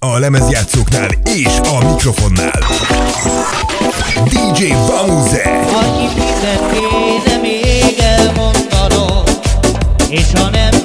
A lemezjátszóknál és a mikrofonnál. DJ Vamuze! Annyi mindent kéne még elmondanom, és ha nem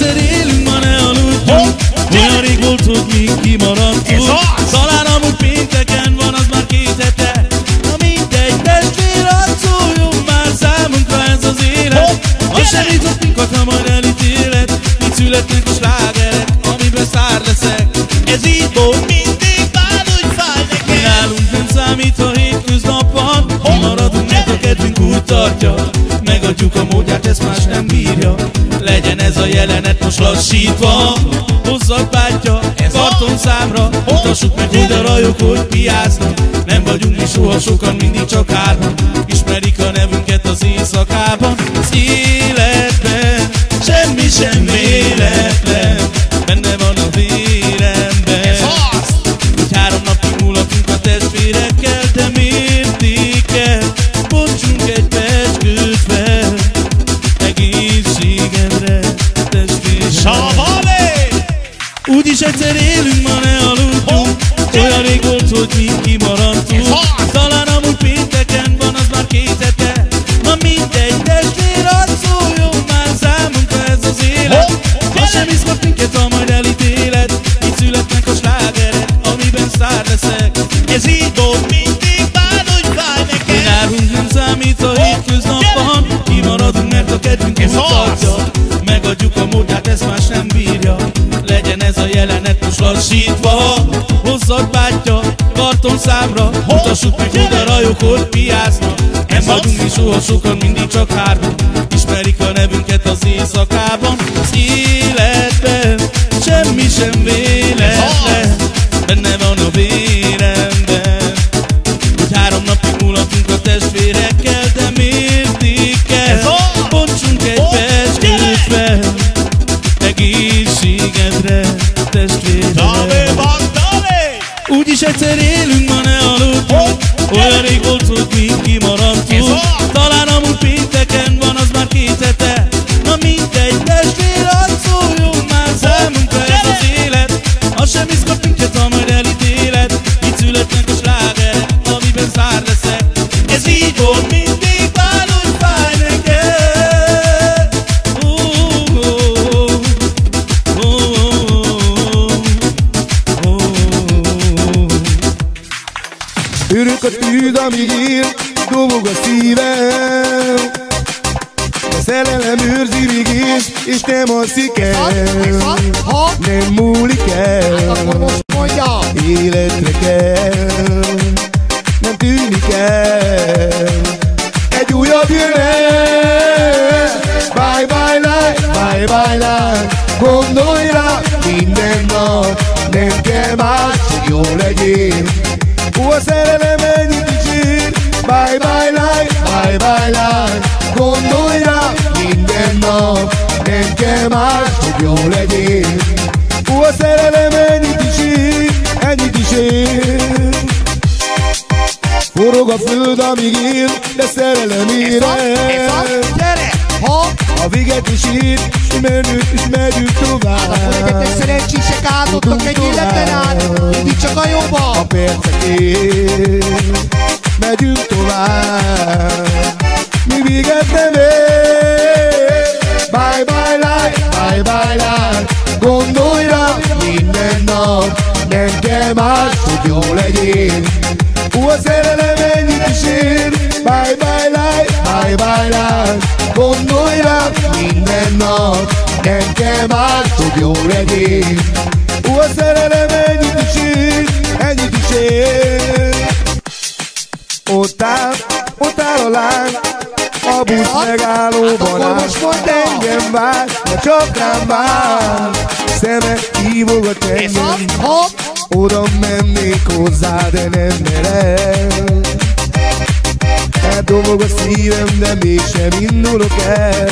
egyszer élünk, ma ne aludjunk Olyan rég volt, hogy még kimaradtunk. Talán amúgy pénteken van, az már két hete. Na mindegy, testvér, hadd szóljon már számunkra ez az élet. Ha segított minket, ha majd elítélet Itt születnek a slágerek, amiben szár leszek. Ez így volt mindig, bárhogy fáj neked Nálunk nem számít, ha hétköznap van. Maradunk, mert a kedvünk úgy tartja. Megadjuk a módját, ezt más nem bírja ez a jelenet most lassítva. Hozzak bátya, ez karton számra Mutassuk meg, hogy a rajok hogy piáznak Nem vagyunk mi soha sokan, mindig csak hárman. Ismerik a nevünket az éjszakában. Az életben semmi sem véletlen Benne van egyszer élünk, ma ne aludjunk. Olyan rég volt, hogy mi kimaradtunk. Talán amúgy pénteken van, az már két hete Na mindegy, testvér, hadd szóljon már számunkra ez az élet. Ha sem izgat minket, ha majd elítélet Itt születnek a slágerek, amiben szár leszek. Ez így volt mindig, bárhogy fáj neked. Nálunk nem számít a hétköznapban Kimaradunk, mert a kedvünk úgy tartja lassítva Hozzak bátya, karton számra. Mutassuk meg, hogy a rajok hogy piáznak Nem vagyunk mi soha sokan, mindig csak hárman. Ismerik a nevünket az éjszakában. Az életben semmi sem véletlen. Benne van a véremben és Forog a föld, amíg él, de szerelem ér Viszont, el. viszont, gyere, ha, A véget is ír, és menünk, és megyünk tovább. akkor egyetek szerencsések áldottak egy életen át. Mindig csak a A jobban. percek ér, megyünk tovább. Mi véget nem ér. Bye bye life, bye bye life. Gondolj rá minden nap, nem kell más, hogy jó legyél. Ó, a szerelem ennyit is ér. Bye bye life, bye bye life. Gondolj rá minden nap, nem kell más, hogy jó legyél. Ó, a szerelem ennyit is ér, ennyit is ér. Ott áll, ott áll a lány, a busz megállóban akkor áll. most. Engem vár, de csak rám vár. Szeme hívogat engem, Viszont, ha, oda mennék hozzá, de nem merem. Eldobog a szívem, de mégsem indulok el.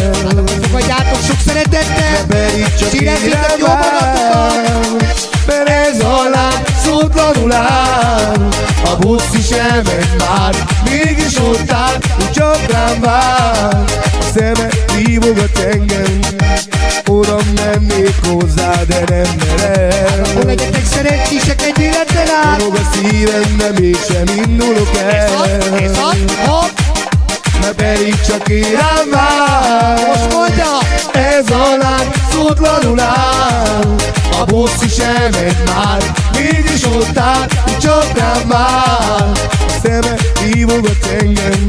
fogadjátok sok szeretettel. Így jó magatokat. Mert ez a lány szótlanul áll A busz is elment már Mégis ott áll, hogy csak rám vár A szeme hívogat engem Oda mennék hozzá, de nem merem legyetek szerencsések egy életen át. Forog a szívem, de mégsem indulok el Mert pedig csak én rám vár most mondja. Ez a lány szótlanul áll A busz is elment már Mégis ott áll, csak rám vár A szeme hívogat engem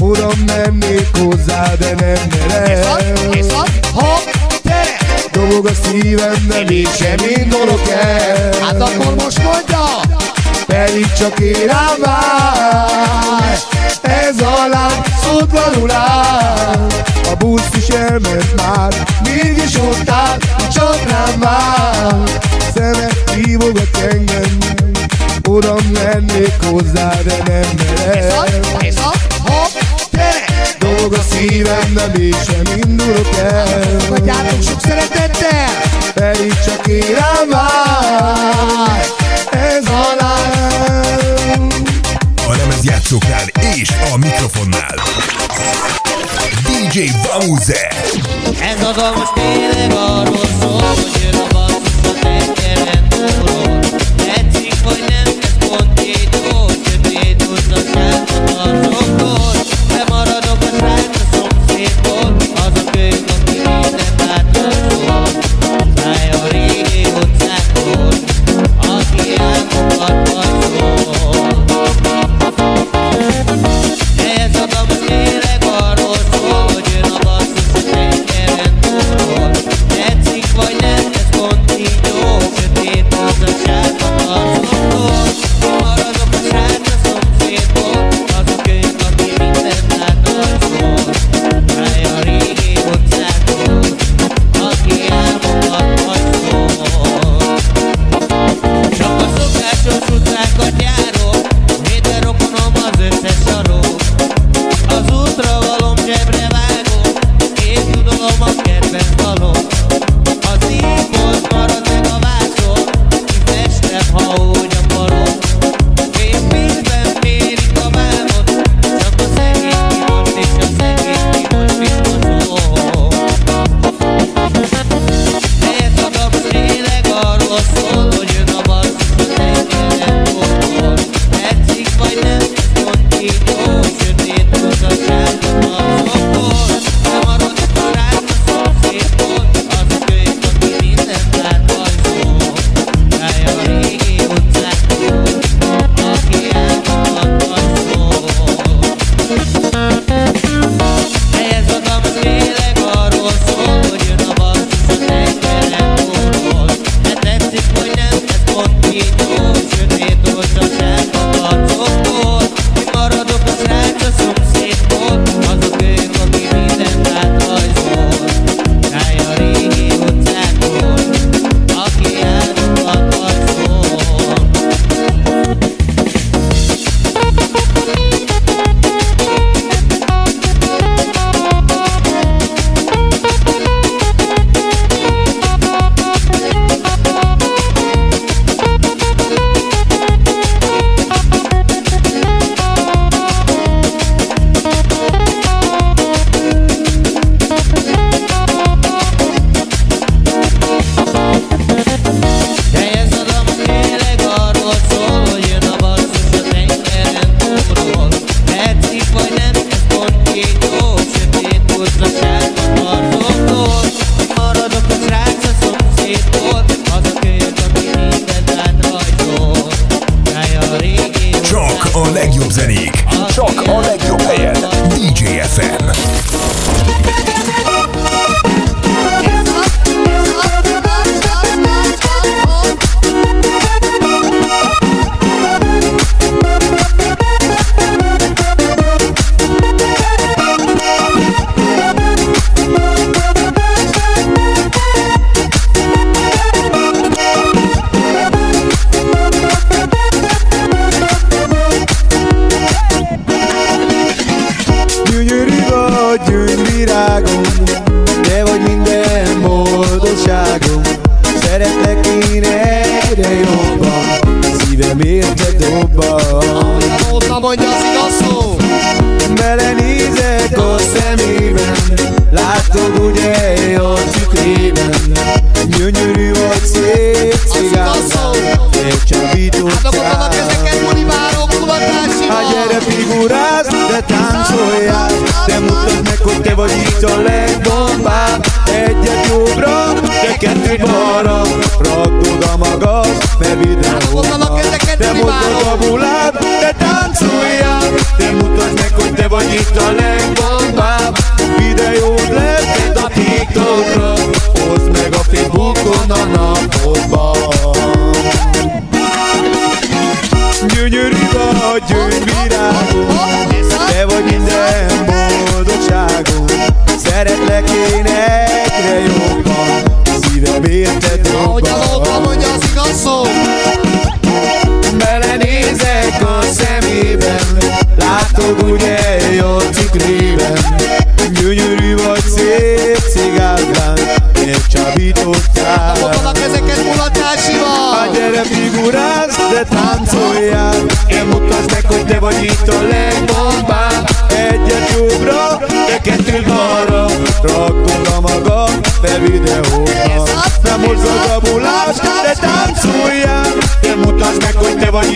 Oda mennék hozzá, de nem merem viszont, ha, gyere. Dobog a szívem, de mégsem indulok el. Hát akkor most mondja. Pedig csak én rám vár. Ez a lány szótlanul áll. A busz is elment már Mégis ott áll, csak rám vár. Szeme hívogat engem Oda mennék hozzá, de nem Viszont, merem viszont, ha, gyere. Dolg a szívem, de mégsem indulok el Fogadjátok sok szeretettel. Pedig csak én rám vár Ez a lány A lemezjátszóknál és a mikrofonnál. DJ Vamuze. Ez a dal most tényleg arról szól, hogy jön a basszus a tengeren túlról. Tetszik vagy nem, ez pont így jó, sötét húzza sárga tartóktól. jobban Szívem érte dobban. Ahol mondja az igaz szó Belenézek a szemében Látom ugye a tükrében. Gyönyörű vagy szép cigányzám Egy csábított Hát akkor vannak ezeket bulibárok, kubatásig Hát gyere figuráz, de táncoljál De mutasd meg, hogy te vagy itt a legbombább egyet jobbra, de kettőt balra. Rakd oda magad, mert videóban Te mondd a bulád, de táncoljál. Te mutasd meg, hogy te vagy itt a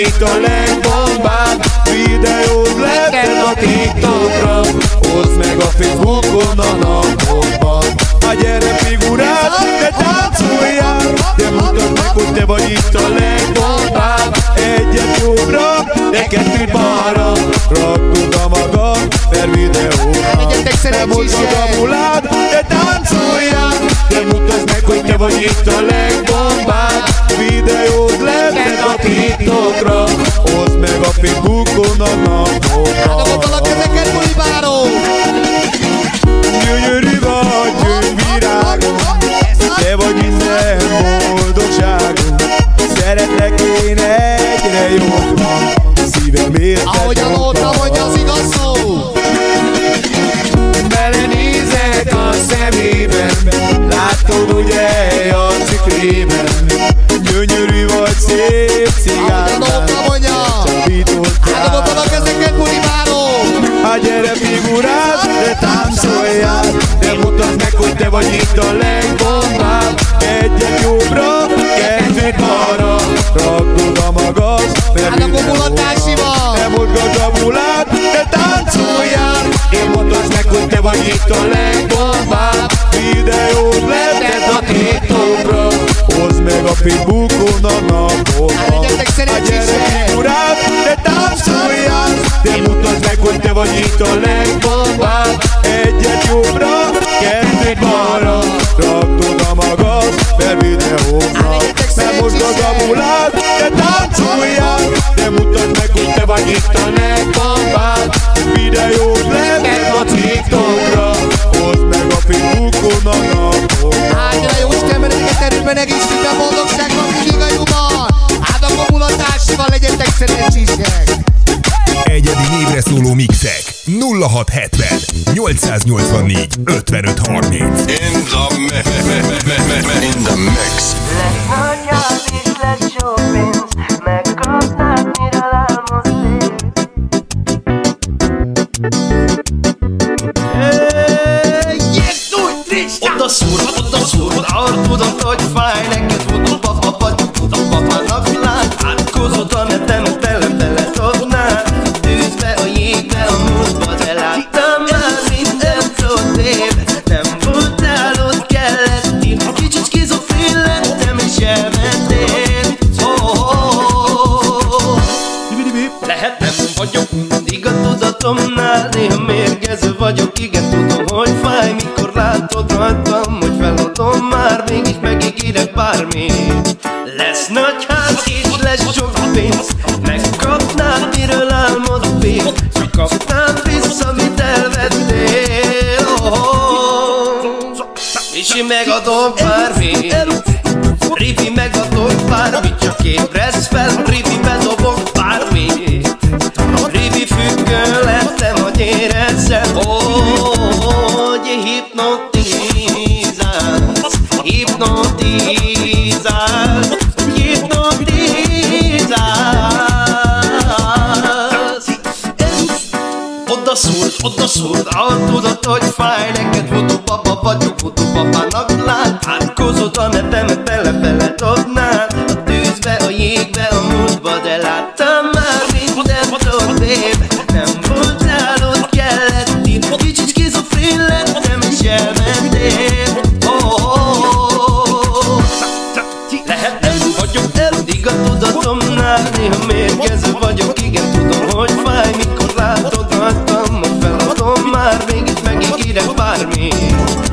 itt a legbombább Videód letted a TikTokra. Hozd meg a Facebookon a napokban. Hát gyere figurázz, de táncoljál. De mutasd meg, hogy te vagy itt a legbombább. Egyet jobbra, de kettőt balra Rakod a magam per videóra. Nem mozog a mulád, de táncoljál. De mutasd meg, hogy te vagy itt a én egyre jobban Szívem érted Ahogy a jobban. mondja az igaz szó. Belenézek a szemében Látod ugye a ciklében Gyönyörű vagy szép Ahogy a lóta mondja. Fogod a kezeket bulibáró Hát gyere figurázz, de táncoljál. De mutasd meg, hogy te vagy itt a legbombább. Egyet jobbra, kettőt balra Rakod a magad, mert Hát akkor minden mulatásival Nem mozgad a mulát, de táncoljál. Én mutasd meg, hogy te vagy itt a legbombább Videód letted a TikTokra Hozd meg a Facebookon a napokban Hát legyetek szerencsések. Hát gyere figurázz, de táncoljál. De mutasd meg, hogy te vagy itt a legbombább itt a legbombább Videót letted a TikTokra. Hozd meg a Facebookon a napokra. Áldja jó Isten, mert ezeket erőben egészségben boldogság van mindig a lyukban Hát akkor mulatásival legyetek szerencsések. Egyedi névre szóló mixek. 0670 884 55 30 In the mix, in the mix. Lesz nagy szúr, arcodat, hogy fáj neked Tudom, oda szúrt, oda szúrt, a tudod, hogy fáj neked. Voodoo baba vagyok, voodoo babának lát Átkozott a netemet, bele bele dobnád A tűzbe, a jégbe, a múltba De láttam már mindent ott év Nem voltál ott, kellett ír Kicsit skizofrén lettem, és elmentél. Oh, oh, oh, oh. Lehet nem vagyok mindig a tudatomnál Néha mérgező vagyok, igen tudom, hogy fáj már Mégis megígérek bármi